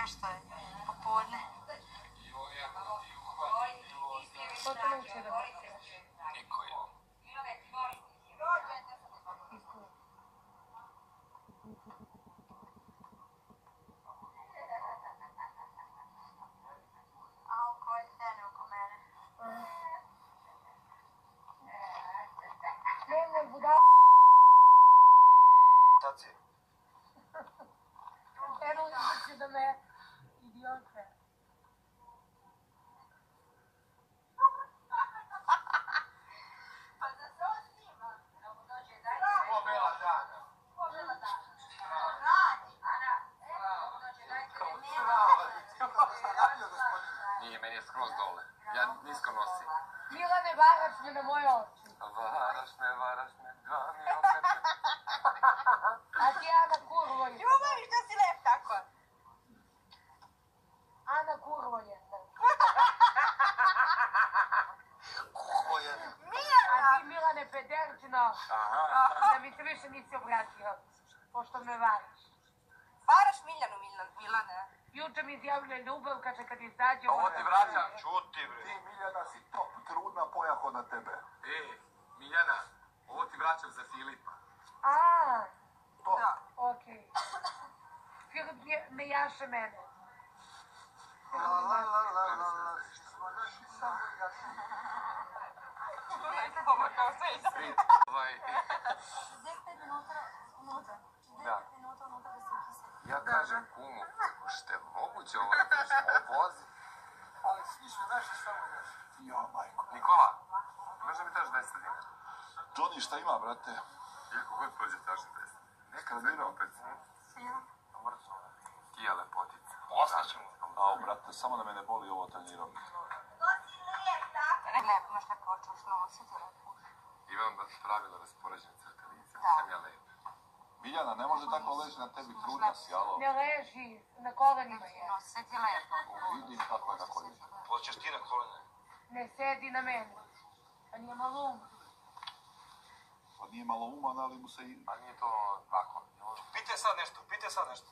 nešto je popodne. Ko to neće da Niko je. A oko ne oko mene. Nemoj budala. Sad si. Eno će da me Nije, meni je skroz dole. Ja nisko nosim. Milane, varaš me na moje oči. Varaš me, varaš me, dva mi opet. A ti Ana kurvo je. Ljubavi, što si lep tako? Kurvo je. Ko je? A ti Milane Pederčino, Aha. da mi se više nisi obratio. Pošto me varaš. Varaš Miljanu, Milan, Milane. Juče mi izjavljuje ljubav, kaže kad izađe... Ovo ti vraćam, čuti bre. Ti Miljana si top, trudna pojaho na tebe. E, Miljana, ovo ti vraćam za Filipa. A, To. Da. okej. Filip je, ne jaše mene. Ovaj, 45 minuta unutra. 45 Da. minuta unutra da se ja kažem kumu, što je moguće ovo da vozi? Ali svi su naši samo naši. Ja, majko. Nikola, možda mi daš 10 dinara? Johnny, šta ima, brate? Iako god prođe tražim 10. Neka Trenirao. zeka opet. Kija lepotica. Ostaćemo. Samo da me ne boli ovo trenirao. Ne, lepo, imaš lepo oči, što osjeti lepo. Imam da pravila raspoređene crtanice. Da. Sam ja lep. Miljana, ne može tako leži na tebi, trudna si, alo. Ne leži, na kolenima je. No, sedi lepo. Vidim kako je na koljenu. Hoćeš ti na kolene? Ne sedi na meni. A nije malo um. Pa nije malo uman, ali mu se i... A nije to tako. Pitaj sad nešto, pitaj sad nešto.